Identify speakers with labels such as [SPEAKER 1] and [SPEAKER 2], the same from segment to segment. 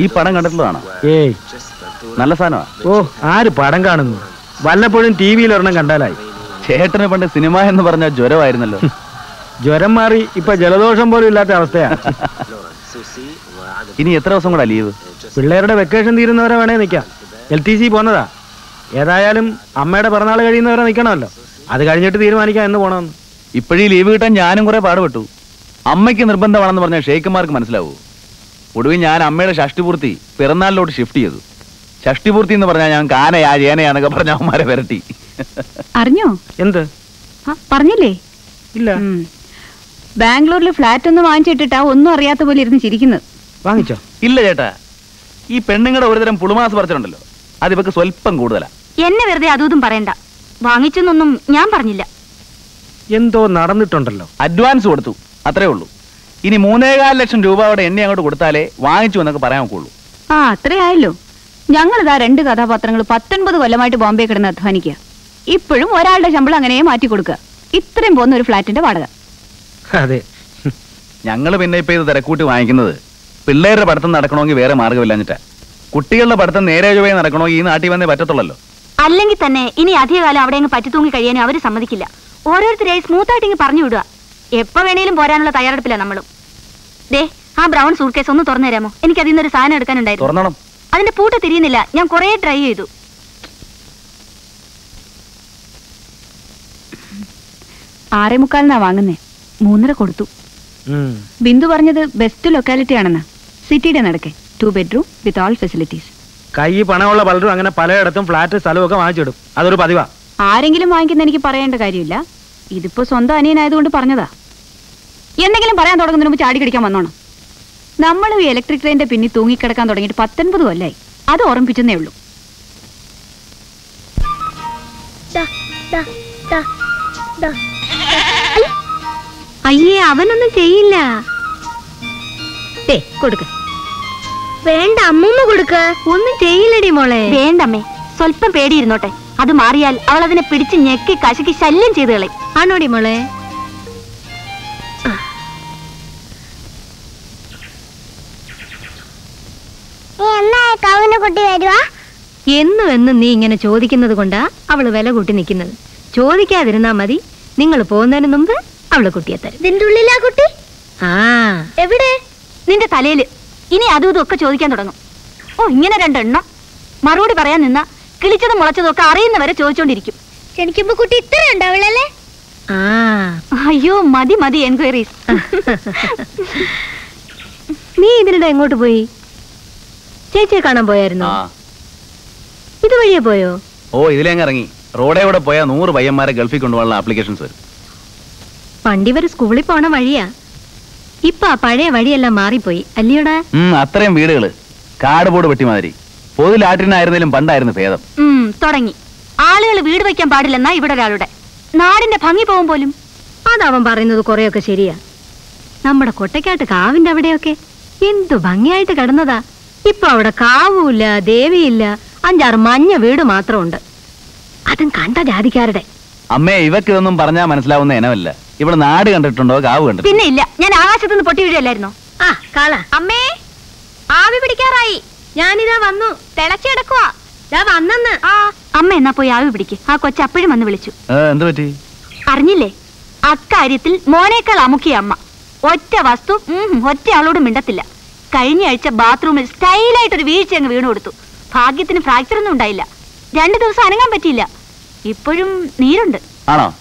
[SPEAKER 1] ഈ പടം കണ്ടിട്ടുള്ളതാണ്?
[SPEAKER 2] ഏയ്.
[SPEAKER 1] നല്ല സാധനമാ.
[SPEAKER 2] ഓ ആര് പടം കാണുന്നു? വല്ലപ്പോഴും ടി വിയിൽ ഒരെണ്ണം കണ്ടാലായി.
[SPEAKER 1] ചേട്ടന് പണ്ട് സിനിമ എന്ന് പറഞ്ഞ ജ്വരമായിരുന്നല്ലോ.
[SPEAKER 2] ജ്വരം മാറി ഇപ്പൊ ജലദോഷം പോലും ഇല്ലാത്ത അവസ്ഥയാ.
[SPEAKER 1] ഇനി എത്ര ദിവസം കൂടെ ലീവ്?
[SPEAKER 2] പിള്ളേരുടെ വെക്കേഷൻ തീരുന്നവരെ വേണേ നിൽക്കാം എൽ ടി സി പോന്നതാ. ഏതായാലും അമ്മയുടെ പിറന്നാൾ കഴിയുന്നവരെ നിൽക്കണമല്ലോ അത് കഴിഞ്ഞിട്ട് തീരുമാനിക്കാം എന്ന് പോണമെന്ന്
[SPEAKER 1] ഇപ്പോഴീ ലീവ് കിട്ടാൻ ഞാനും കുറെ പാടുപെട്ടു. അമ്മയ്ക്ക് നിർബന്ധമാണെന്ന് പറഞ്ഞ ഷെയ്ഖുമാർക്ക് മനസ്സിലാവൂ. ഒടുവിൽ ഞാൻ അമ്മയുടെ ഷഷ്ടിപൂർത്തി പിറന്നാളിലോട്ട് ഷിഫ്റ്റ് ചെയ്തു. ഷഷ്ടിപൂർത്തി എന്ന് പറഞ്ഞാൽ ഞാൻ കാനയാ ചേനയാന്നൊക്കെ പറഞ്ഞ അവന്മാരെ വരട്ടി.
[SPEAKER 3] അറിഞ്ഞോ?
[SPEAKER 2] എന്ത്?
[SPEAKER 3] പറഞ്ഞില്ലേ?
[SPEAKER 2] ഇല്ല.
[SPEAKER 3] ബാംഗ്ലൂരിൽ ഫ്ലാറ്റ് ഒന്ന് വാങ്ങിച്ചിട്ടിട്ടാ ഒന്നും അറിയാത്ത പോലെ ഇരുന്ന് ചിരിക്കുന്നത്
[SPEAKER 2] വാങ്ങിച്ചോ?
[SPEAKER 1] ഇല്ല ചേട്ടാ. ഈ പെണ്ണുങ്ങളുടെ ഒരുതരം പുളുമാസ് പറിച്ചിട്ടുണ്ടല്ലോ. അത് ഇവക്ക് സ്വല്പം കൂടുതലാ.
[SPEAKER 4] എന്നെ വെറുതെ അതും പറയണ്ട. വാങ്ങിച്ചെന്നൊന്നും ഞാൻ പറഞ്ഞില്ല.
[SPEAKER 2] എന്തോ നടന്നിട്ടുണ്ടല്ലോ.
[SPEAKER 1] അഡ്വാൻസ് കൊടുത്തു. അത്രേ ഉള്ളൂ. ഇനി മൂന്നേകാൽ ലക്ഷം രൂപ അവിടെ എണ്ണി അങ്ങോട്ട് കൊടുത്താലേ വാങ്ങിച്ചു എന്നൊക്കെ പറയാൻ ഒക്കുള്ളൂ.
[SPEAKER 3] ആ അത്രേ ആയല്ലോ. ഇതാ രണ്ട് കഥാപാത്രങ്ങൾ പത്തൊൻപത് കൊല്ലമായിട്ട് ബോംബെ കിടന്ന് അധ്വാനിക്കുക ഇപ്പോഴും ഒരാളുടെ ശമ്പളം അങ്ങനെ മാറ്റി കൊടുക്കുക ഇത്രയും പോകുന്ന ഒരു ഫ്ലാറ്റിന്റെ വാടക.
[SPEAKER 2] അതെ.
[SPEAKER 1] ഞങ്ങൾ പിന്നെ ഇപ്പൊ ഇത് തിരക്കൂട്ടി വാങ്ങിക്കുന്നത്. പിള്ളേരുടെ പഠിത്തം നടക്കണമെങ്കിൽ വേറെ മാർഗമില്ലാഞ്ഞിട്ടാ. കുട്ടികളുടെ പഠിത്തം നേരെ ചൊവ്വേ നടക്കണമെങ്കിൽ ഈ നാട്ടിൽ വന്നേ പറ്റത്തുള്ളല്ലോ.
[SPEAKER 4] അല്ലെങ്കിൽ തന്നെ ഇനി അധികകാലം അവിടെ അങ്ങ് പറ്റി തൂങ്ങി കഴിയാനും അവർ സമ്മതിക്കില്ല. ഓരോരുത്തരെയായി സ്മൂത്തായിട്ട് ഇങ്ങ് പറഞ്ഞു വിടുക. എപ്പോ വേണേലും പോരാനുള്ള തയ്യാറെടുപ്പില്ല നമ്മളും. ദേ ആ ബ്രൗൺ സൂട്ട്കേസ് ഒന്ന് തുറന്നു തരാമോ എനിക്ക് അതിൽ നിന്നൊരു സാധനം എടുക്കാനുണ്ടായിരുന്നു.
[SPEAKER 1] തുറന്നണം.
[SPEAKER 4] അതിന്റെ പൂട്ട് തിരിയുന്നില്ല. ഞാൻ കുറെ ട്രൈ ചെയ്തു.
[SPEAKER 3] ആറേ മുക്കാലിനാ വാങ്ങുന്നേ. മൂന്നര കൊടുത്തു. ബിന്ദു പറഞ്ഞത് ബെസ്റ്റ് ലൊക്കാലിറ്റി ആണെന്ന്. സിറ്റിയുടെ നടക്കെ. Two bedroom with all facilities
[SPEAKER 2] കൈ പണമുള്ള പലരും അങ്ങനെ പലയിടത്തും ഫ്ലാറ്റ് സ്ഥലമൊക്കെ വാങ്ങിച്ചിടും. അതൊരു പതിവാ.
[SPEAKER 3] ആരെങ്കിലും വാങ്ങിക്കുന്ന എനിക്ക് പറയേണ്ട കാര്യമില്ല. ഇതിപ്പോ സ്വന്തം അനിയനായതുകൊണ്ട് പറഞ്ഞതാ. എന്തെങ്കിലും പറയാൻ തുടങ്ങുന്നതിന് മുമ്പ് ചാടി കടിക്കാൻ വന്നോണം. നമ്മൾ ഈ ഇലക്ട്രിക് ട്രെയിനിന്റെ പിന്നിൽ തൂങ്ങിക്കിടക്കാൻ തുടങ്ങിയിട്ട് പത്തൊൻപത് കൊല്ലായി. അത് ഓർമ്മിപ്പിച്ചെന്നേ ഉള്ളൂ.
[SPEAKER 4] അയ്യേ അവനൊന്നും ചെയ്യില്ല. കൊടുക്ക. വേണ്ട അമ്മൂമ്മ കൊടുക്ക. ഒന്നും ചെയ്യില്ലടി മോളെ. വേണ്ടമ്മേ. സ്വല്പം പേടിയിരുന്നോട്ടെ അത് മാറിയാൽ അവൾ അതിനെ പിടിച്ച് ഞെക്കി കശക്കി ശല്യം ചെയ്തുകളെ കളയും. ആണോടി മോളെ? എന്നും എന്നും നീ ഇങ്ങനെ ചോദിക്കുന്നത് കൊണ്ടാ അവൾ വില കൂട്ടി നിൽക്കുന്നത്. ചോദിക്കാതിരുന്നാ മതി. നിങ്ങൾ പോകുന്നതിന് മുമ്പ് അവൾ കുട്ടിയെ തരും.
[SPEAKER 5] ഇതിന്റെ ഉള്ളിലാ കുട്ടി?
[SPEAKER 4] ആ.
[SPEAKER 5] എവിടെ?
[SPEAKER 4] നിന്റെ തലയിൽ. ഇനി അതും ഇതും ഒക്കെ ചോദിക്കാൻ തുടങ്ങും. ഓ ഇങ്ങനെ രണ്ടെണ്ണം. മറുപടി പറയാൻ നിന്ന കിളിച്ചതും മുളച്ചതും ഒക്കെ അറിയുന്നവരെ ചോദിച്ചോണ്ടിരിക്കും.
[SPEAKER 5] ജനിക്കുമ്പോ കുട്ടി ഇത്ര
[SPEAKER 4] ആ. അയ്യോ മതി മതി എൻക്വയറീസ്. നീ ഇതിനിടെ എങ്ങോട്ട് പോയി? ചേച്ചിയെ കാണാൻ പോയായിരുന്നോ?
[SPEAKER 1] ആ
[SPEAKER 4] ഇതുവഴിയെ പോയോ?
[SPEAKER 1] ഓ ഇതിലേങ്ങ് ഇറങ്ങി. റോഡേ കൂടെ പോയാൽ നൂറ് പയ്യന്മാരെ ഗൾഫിൽ കൊണ്ടുപോകാനുള്ള ആപ്ലിക്കേഷൻസ് വരും.
[SPEAKER 4] പണ്ടിവര് സ്കൂളിൽ പോണ വഴിയാ. ഇപ്പൊ ആ പഴയ വഴിയെല്ലാം മാറിപ്പോയി. അല്ലയോടാ?
[SPEAKER 1] അത്രയും വീടുകൾ. കാട് പോട് വെട്ടിമാതിരി പൊതു ലാറ്റിനായിരുന്നാലും പണ്ടായിരുന്നു ഭേദം.
[SPEAKER 4] തുടങ്ങി. ആളുകൾ വീട് വെക്കാൻ പാടില്ലെന്നാ ഇവിടെ ഒരാളുടെ. നാടിന്റെ ഭംഗി പോകും പോലും. അതവൻ പറയുന്നത് കുറെയൊക്കെ ശരിയാ. നമ്മുടെ കൊട്ടക്കാട്ട് കാവിന്റെ അവിടെയൊക്കെ എന്തു ഭംഗിയായിട്ട് കിടന്നതാ. ഇപ്പൊ അവിടെ കാവുമില്ല ദേവിയില്ല അഞ്ചാറ് മഞ്ഞ വീട് മാത്രമുണ്ട്. അതും കണ്ട ജാതിക്കാരുടെ.
[SPEAKER 1] അമ്മേ ഇവക്ക് ഇതൊന്നും പറഞ്ഞാ മനസ്സിലാവുന്ന ഇനമല്ല. ഇവിടെ നാട് കണ്ടിട്ടുണ്ടോ കാവ് കണ്ടിട്ടുണ്ടോ?
[SPEAKER 4] പിന്നെ ഇല്ല ഞാൻ ആകാശത്ത് നിന്ന് പൊട്ടി വീഴല്ലായിരുന്നോ ആ കാള അമ്മേ ആവി പിടിക്കാറായി. ഞാനിതാ വന്നു തിളച്ചെടുക്കുവാ വന്നെന്ന്. ആ അമ്മ എന്നാ പോയി ആവി പിടിക്ക്. ആ കൊച്ചു അപ്പോഴും വന്ന് വിളിച്ചു.
[SPEAKER 1] എന്ത് പറ്റി?
[SPEAKER 4] അറിഞ്ഞില്ലേ? അക്കാര്യത്തിൽ മോനേക്കാൾ അമുക്കിയ അമ്മ. ഒറ്റ വസ്തു ഒറ്റ ആളോട് മിണ്ടത്തില്ല. കഴിഞ്ഞ ആഴ്ച ബാത്റൂമിൽ സ്റ്റൈലായിട്ടൊരു വീഴ്ച അങ്ങ് വീണു കൊടുത്തു ഭാഗ്യത്തിന് ഫ്രാക്ചർ ഒന്നും ഉണ്ടായില്ല. രണ്ടു ദിവസം അനങ്ങാൻ പറ്റിയില്ല. ഇപ്പോഴും നീരുണ്ട്.
[SPEAKER 1] ആണോ?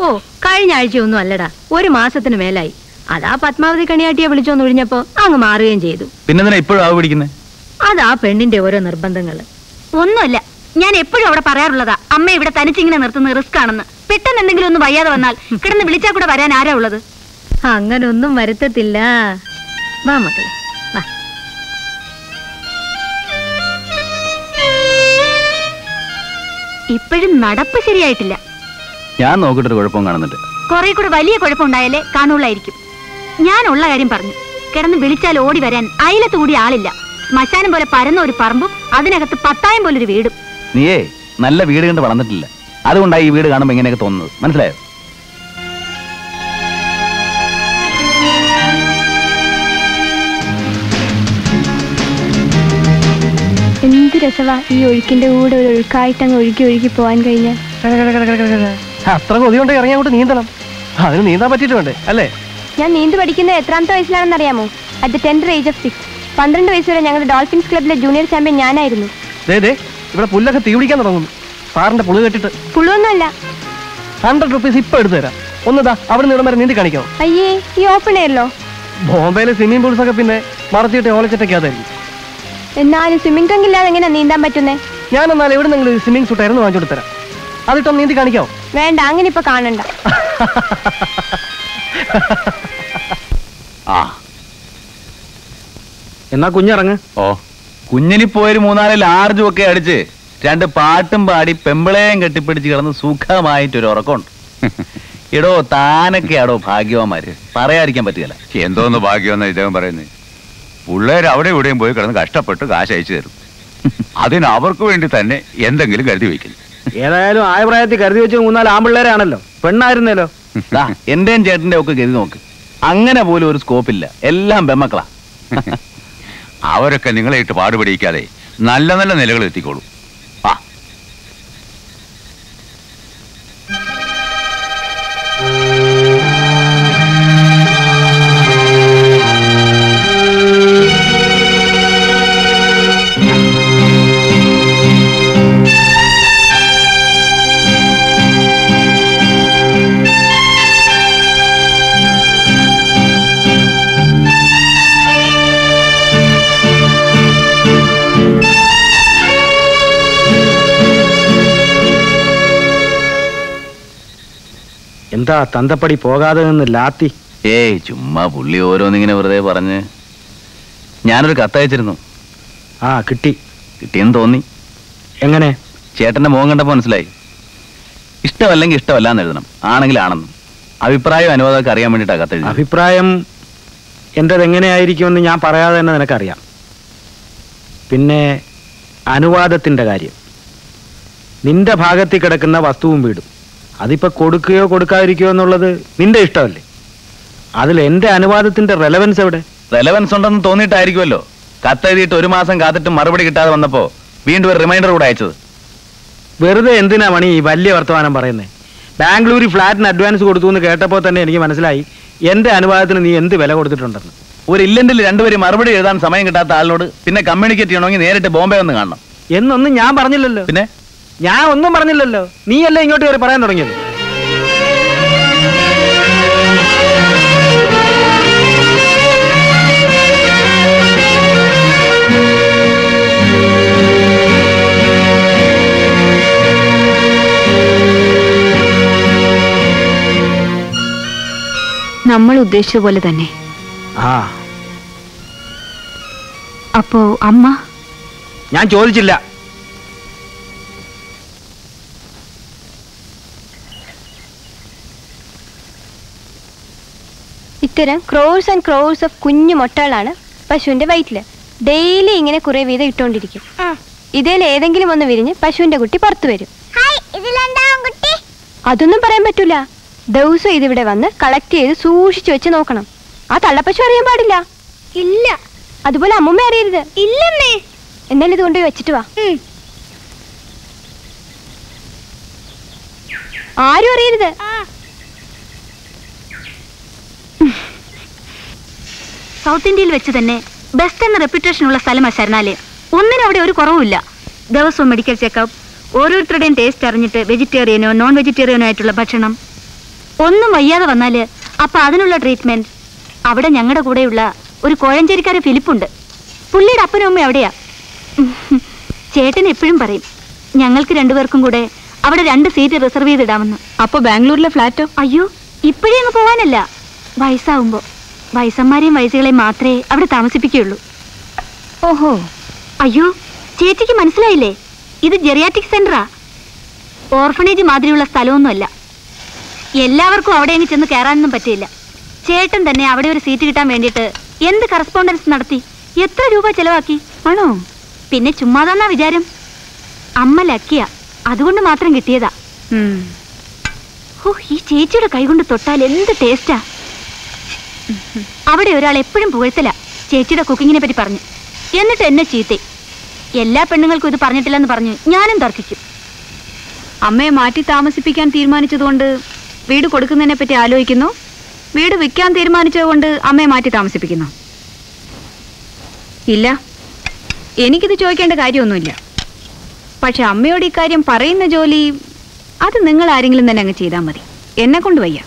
[SPEAKER 4] ഓ കഴിഞ്ഞ ആഴ്ചയൊന്നും അല്ലടാ. ഒരു മാസത്തിന് മേലായി. അതാ പത്മാവതി കണിയാട്ടിയെ വിളിച്ചോന്ന് ഒഴിഞ്ഞപ്പോ അങ്ങ് മാറുകയും ചെയ്തു.
[SPEAKER 1] പിന്നെ ഇപ്പോഴും ആവ് പിടിക്കുന്നേ?
[SPEAKER 4] അതാ പെണ്ണിന്റെ ഓരോ നിർബന്ധങ്ങൾ ഒന്നുമല്ല. ഞാൻ എപ്പോഴും അവിടെ പറയാറുള്ളതാ അമ്മ ഇവിടെ തനിച്ചിങ്ങനെ നിർത്തുന്ന റിസ്ക് ആണെന്ന്. പെട്ടെന്ന് എന്തെങ്കിലും ഒന്ന് വയ്യാതെ വന്നാൽ കിടന്ന് വിളിച്ചാൽ കൂടെ വരാൻ ആരാ ഉള്ളത്? അങ്ങനൊന്നും വരുത്തത്തില്ല. വാ മക്കളെ. ഇപ്പോഴും നടപ്പ് ശരിയായിട്ടില്ല.
[SPEAKER 1] ഞാൻ നോക്കിയിട്ടൊരു കുഴപ്പം കാണുന്നുണ്ട്.
[SPEAKER 4] കുറെ കൂടെ വലിയ കുഴപ്പമുണ്ടായാലേ കാണുള്ളായിരിക്കും ഞാൻ ഉള്ള കാര്യം പറഞ്ഞു. കിടന്ന് വിളിച്ചാൽ ഓടി വരാൻ അയിലത്ത് കൂടി ആളില്ല. ശ്മശാനം പോലെ പരന്ന ഒരു പറമ്പും അതിനകത്ത് പത്തായം പോലൊരു വീടും.
[SPEAKER 1] നീയേ നല്ല വീട് കണ്ട് വളർന്നിട്ടില്ല. അതുകൊണ്ടാണ് ഈ വീട് കാണുമ്പോൾ ഇങ്ങനെയൊക്കെ തോന്നുന്നത്. മനസ്സിലായോ?
[SPEAKER 5] രസവാ ഈ ഒഴുക്കിന്റെ കൂടെ ഒരു ഒഴുക്കായിട്ട് അങ്ങ് ഒഴുകി ഒഴുകി പോവാൻ കഴിഞ്ഞാൽ.
[SPEAKER 6] അത്ര കൊതിയുണ്ട് ഇറങ്ങി അങ്ങോട്ട് നീന്തണം. അതിന് നീന്താൻ പറ്റിയിട്ട് വേണ്ടേ അല്ലേ?
[SPEAKER 5] ഞാൻ നീന്തു പഠിക്കുന്നത് എത്രാമത്തെ വയസ്സിലാണെന്ന് അറിയാമോ? At tenth tenth age of six പന്ത്രണ്ട് വയസ്സ് വരെ ഞങ്ങളുടെ ഡോൾഫിൻസ് ക്ലബിലെ ജൂനിയർ ചാമ്പ്യൻ ഞാനായിരുന്നു.
[SPEAKER 6] ഇവിടെ പുല്ലൊക്കെ തീ പിടിക്കാൻ തുടങ്ങുന്നു. സാറിന്റെ പുളി കേട്ടിട്ട്.
[SPEAKER 5] പുളുവൊന്നുമല്ല
[SPEAKER 6] ഹൺഡ്രഡ് റുപ്പീസ് ഇപ്പൊ എടുത്തു തരാം. ഒന്നതാ അവിടെ നിന്ന് വരെ നീന്തി കാണിക്കാം
[SPEAKER 5] അയ്യേ ഈ ഓപ്പൺ ആയല്ലോ
[SPEAKER 6] ബോംബെയിലെ സ്വിമ്മിംഗ് പൂൾസ് ഒക്കെ പിന്നെ മറച്ചിട്ട് ഓലച്ചിട്ടൊക്കെ അതായിരിക്കും
[SPEAKER 5] എന്നാലും സ്വിമ്മിംഗ് ടാങ്ക് ഇല്ലാതെ എങ്ങനെ നീന്താൻ പറ്റുന്നേ?
[SPEAKER 6] ഞാൻ എന്നാൽ എവിടെ നിങ്ങൾ സ്വിമ്മിംഗ് സൂട്ട് ആയിരുന്നു വാങ്ങിച്ചു തരാം അതിട്ടൊന്ന് നീന്തി കാണിക്കാവോ?
[SPEAKER 5] വേണ്ട അങ്ങനെ ഇപ്പൊ കാണണ്ട.
[SPEAKER 1] ആ.
[SPEAKER 2] എന്നാ കുഞ്ഞിറങ്ങ്.
[SPEAKER 1] ഓ കുഞ്ഞിനി പോയൊരു മൂന്നാൽ ലാർജും ഒക്കെ അടിച്ച് രണ്ട് പാട്ടും പാടി പെമ്പിളേയും കെട്ടിപ്പിടിച്ച് കിടന്ന് സുഖമായിട്ടൊരു ഉറക്കമുണ്ട്. എടോ താനൊക്കെയാടോ ഭാഗ്യവാന്മാര്? പറയാതിരിക്കാൻ പറ്റുകയില്ല.
[SPEAKER 7] എന്തോന്ന് ഭാഗ്യമെന്ന് ഇദ്ദേഹം പറയുന്നത് പിള്ളേർ അവിടെ ഇവിടെയും പോയി കിടന്ന് കഷ്ടപ്പെട്ട് കാശ് അയച്ചു തരും. അതിന് അവർക്ക് വേണ്ടി തന്നെ എന്തെങ്കിലും കരുതി വയ്ക്കുന്നു
[SPEAKER 2] ഏതായാലും ആയ പ്രായത്തിൽ കരുതി വെച്ച് മൂന്നാൽ ആമ്പിള്ളേരാണല്ലോ പെണ്ണായിരുന്നല്ലോ.
[SPEAKER 1] എന്റെയും ചേട്ടന്റെ ഒക്കെ ഗതി നോക്ക്. അങ്ങനെ പോലും ഒരു സ്കോപ്പില്ല എല്ലാം ബെമ്മക്കളാ
[SPEAKER 7] അവരൊക്കെ നിങ്ങളെ ഇട്ട് പാടുപിടിക്കാതെ നല്ല നല്ല നിലകൾ എത്തിക്കോളൂ.
[SPEAKER 2] എന്താ തന്തപ്പടി പോകാതെ നിന്ന് ലാത്തി?
[SPEAKER 1] ഏയ് ചുമ്മാ പുള്ളി ഓരോന്നിങ്ങനെ വെറുതെ പറഞ്ഞ്. ഞാനൊരു കത്തയച്ചിരുന്നു
[SPEAKER 2] ആ കിട്ടി.
[SPEAKER 1] കിട്ടിയെന്ന് തോന്നി.
[SPEAKER 2] എങ്ങനെ?
[SPEAKER 1] ചേട്ടന്റെ മുഖം കണ്ടപ്പോൾ മനസ്സിലായി. ഇഷ്ടമല്ലെങ്കിൽ ഇഷ്ടമല്ല എന്ന് എഴുതണം. ആണെങ്കിൽ ആണെന്നും. അഭിപ്രായം അനുവാദമൊക്കെ അറിയാൻ വേണ്ടിയിട്ടാണ് കത്തെഴുതി
[SPEAKER 2] അഭിപ്രായം എന്റെത് എങ്ങനെയായിരിക്കുമെന്ന് ഞാൻ പറയാതെ തന്നെ നിനക്കറിയാം. പിന്നെ അനുവാദത്തിന്റെ കാര്യം. നിന്റെ ഭാഗത്തിൽ കിടക്കുന്ന വസ്തുവും വീടും. അതിപ്പോ കൊടുക്കുകയോ കൊടുക്കാതിരിക്കുകയോ എന്നുള്ളത് നിന്റെ ഇഷ്ടമല്ലേ? അതിൽ എന്റെ അനുവാദത്തിന്റെ റെലവൻസ് എവിടെ?
[SPEAKER 1] റെലവൻസ് ഉണ്ടെന്ന് തോന്നിയിട്ടായിരിക്കുമല്ലോ. കത്തെഴുതിയിട്ട് ഒരു മാസം കാത്തിട്ട് മറുപടി കിട്ടാതെ വന്നപ്പോ വീണ്ടും ഒരു റിമൈൻഡർ കൂടെ അയച്ചത്.
[SPEAKER 2] വെറുതെ എന്തിനാ മണി ഈ വലിയ വർത്തമാനം പറയുന്നത് ബാംഗ്ലൂരിൽ ഫ്ലാറ്റിന് അഡ്വാൻസ് കൊടുത്തു എന്ന് കേട്ടപ്പോൾ തന്നെ എനിക്ക് മനസ്സിലായി എന്റെ അനുവാദത്തിന് നീ എന്ത് വില കൊടുത്തിട്ടുണ്ടെന്ന്.
[SPEAKER 1] ഒരു ഇല്ലെങ്കിൽ രണ്ടുപേരും മറുപടി എഴുതാൻ സമയം കിട്ടാത്ത ആളിനോട് പിന്നെ കമ്മ്യൂണിക്കേറ്റ് ചെയ്യണമെങ്കിൽ നേരിട്ട് ബോംബെ വന്ന് കാണണം.
[SPEAKER 2] എന്നൊന്നും ഞാൻ പറഞ്ഞില്ലല്ലോ.
[SPEAKER 1] പിന്നെ?
[SPEAKER 2] ഞാൻ ഒന്നും പറഞ്ഞില്ലല്ലോ. നീയല്ലേ ഇങ്ങോട്ട് കയറി പറയാൻ തുടങ്ങിയത്?
[SPEAKER 3] നമ്മൾ ഉദ്ദേശിച്ച പോലെ തന്നെ.
[SPEAKER 2] ആ.
[SPEAKER 3] അപ്പോ അമ്മ?
[SPEAKER 2] ഞാൻ ചോദിച്ചില്ല.
[SPEAKER 5] ഇത്തരം ക്രോഴ്സ് ആൻഡ് ക്രോഴ്സ് ഓഫ് കുഞ്ഞു മുട്ടകളാണ് പശുവിന്റെ വയറ്റിൽ. ഡെയിലി ഇങ്ങനെ കുറെ വീതം ഇട്ടുകൊണ്ടിരിക്കും ഇതിൽ ഏതെങ്കിലും ഒന്ന് വിരിഞ്ഞ് പശുവിന്റെ കുട്ടി പുറത്തു വരും. അതൊന്നും പറയാൻ പറ്റൂല. ദിവസം ഇതിവിടെ വന്ന് കളക്ട് ചെയ്ത് സൂക്ഷിച്ചു വെച്ച് നോക്കണം. ആ തള്ളപ്പശു അറിയാൻ പാടില്ല.
[SPEAKER 8] ഇല്ല.
[SPEAKER 5] അതുപോലെ അമ്മൂമ്മ അറിയരുത്.
[SPEAKER 8] ഇല്ലമ്മേ
[SPEAKER 5] എന്നാലും ഇത് കൊണ്ടുപോയി വെച്ചിട്ട് വാ. ആരും അറിയരുത്.
[SPEAKER 4] സൗത്ത് ഇന്ത്യയിൽ വെച്ച് തന്നെ ബെസ്റ്റ് എന്ന റെപ്യൂട്ടേഷൻ ഉള്ള സ്ഥലമാണ് ശരണാലയം. ഒന്നിനും അവിടെ ഒരു കുറവുമില്ല. ദിവസവും മെഡിക്കൽ ചെക്കപ്പ് ഓരോരുത്തരുടെയും ടേസ്റ്റ് അറിഞ്ഞിട്ട് വെജിറ്റേറിയനോ നോൺ വെജിറ്റേറിയനോ ആയിട്ടുള്ള ഭക്ഷണം. ഒന്നും വയ്യാതെ വന്നാൽ അപ്പൊ അതിനുള്ള ട്രീറ്റ്മെന്റ് അവിടെ ഞങ്ങളുടെ കൂടെയുള്ള ഒരു കോഴഞ്ചേരിക്കാരൻ ഫിലിപ്പുണ്ട്. പുള്ളിയുടെ അപ്പനും അമ്മയും അവിടെയാ. ചേട്ടൻ എപ്പോഴും പറയും ഞങ്ങൾക്ക് രണ്ടുപേർക്കും കൂടെ അവിടെ രണ്ട് സീറ്റ് റിസർവ് ചെയ്തിടാമെന്ന്.
[SPEAKER 3] അപ്പൊ ബാംഗ്ലൂരിലെ ഫ്ലാറ്റോ
[SPEAKER 4] അയ്യോ ഇപ്പോഴേ അങ്ങ് പോവാനല്ല. വയസ്സാവുമ്പോ. വയസ്സന്മാരെയും വയസ്സുകളെയും മാത്രമേ അവിടെ താമസിപ്പിക്കുകയുള്ളൂ.
[SPEAKER 3] ഓഹോ.
[SPEAKER 4] അയ്യോ ചേച്ചിക്ക് മനസ്സിലായില്ലേ? ഇത് ജെറിയാറ്റിക് സെന്ററാ ഓർഫണേജ് മാതിരിയുള്ള സ്ഥലമൊന്നുമല്ല. എല്ലാവർക്കും അവിടെ അങ്ങ് ചെന്ന് കയറാനൊന്നും പറ്റില്ല ചേട്ടൻ തന്നെ അവിടെ ഒരു സീറ്റ് കിട്ടാൻ വേണ്ടിയിട്ട് എന്ത് കറസ്പോണ്ടൻസ് നടത്തി? എത്ര രൂപ ചെലവാക്കി?
[SPEAKER 3] ആണോ?
[SPEAKER 4] പിന്നെ ചുമ്മാതാന്നാ വിചാരം. അമ്മ ലക്കിയ. അതുകൊണ്ട് മാത്രം കിട്ടിയതാ. ഓ ഈ ചേച്ചിയുടെ കൈകൊണ്ട് തൊട്ടാൽ എന്ത് ടേസ്റ്റാ അവിടെ ഒരാൾ എപ്പോഴും പുകഴ്ത്തല. ചേച്ചിയുടെ കുക്കിങ്ങിനെ പറ്റി പറഞ്ഞു. എന്നിട്ട് എന്നെ ചീത്തേ. എല്ലാ പെണ്ണുങ്ങൾക്കും ഇത് പറഞ്ഞിട്ടില്ലെന്ന് പറഞ്ഞു. ഞാനും തർക്കിക്കും.
[SPEAKER 3] അമ്മയെ മാറ്റി താമസിപ്പിക്കാൻ തീരുമാനിച്ചതുകൊണ്ട് വീട് കൊടുക്കുന്നതിനെ പറ്റി ആലോചിക്കുന്നു. വീട് വിൽക്കാൻ തീരുമാനിച്ചതുകൊണ്ട് അമ്മയെ മാറ്റി താമസിപ്പിക്കുന്നു. ഇല്ല. എനിക്കിത് ചോദിക്കേണ്ട കാര്യമൊന്നുമില്ല. പക്ഷെ അമ്മയോട് ഇക്കാര്യം പറയുന്ന ജോലി അത് നിങ്ങൾ ആരെങ്കിലും തന്നെ അങ്ങ് ചെയ്താൽ മതി. എന്നെ കൊണ്ട് വയ്യ.